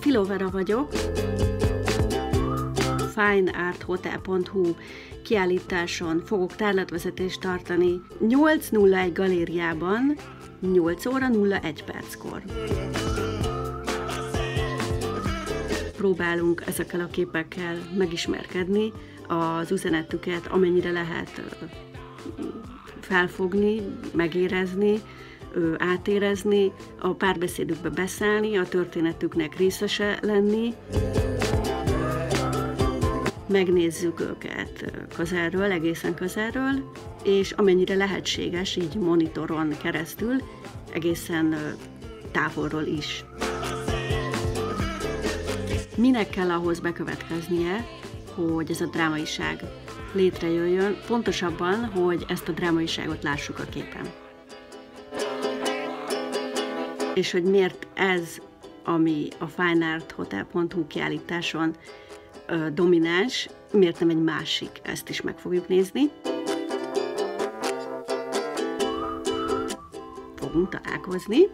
Kilovera vagyok, finearthotel.hu kiállításon fogok tárlatvezetést tartani 801 galériában 8 óra 01 perckor. Próbálunk ezekkel a képekkel megismerkedni, az üzenetüket amennyire lehet felfogni, megérezni, átérezni, a párbeszédükbe beszállni, a történetüknek részese lenni. Megnézzük őket közelről, egészen közelről, és amennyire lehetséges, így monitoron keresztül, egészen távolról is. Minek kell ahhoz bekövetkeznie, hogy ez a drámaiság létrejöjjön, pontosabban, hogy ezt a drámaiságot lássuk a képen. És hogy miért ez, ami a finearthotel.hu kiállításon domináns, miért nem egy másik, ezt is meg fogjuk nézni. Fogunk találkozni.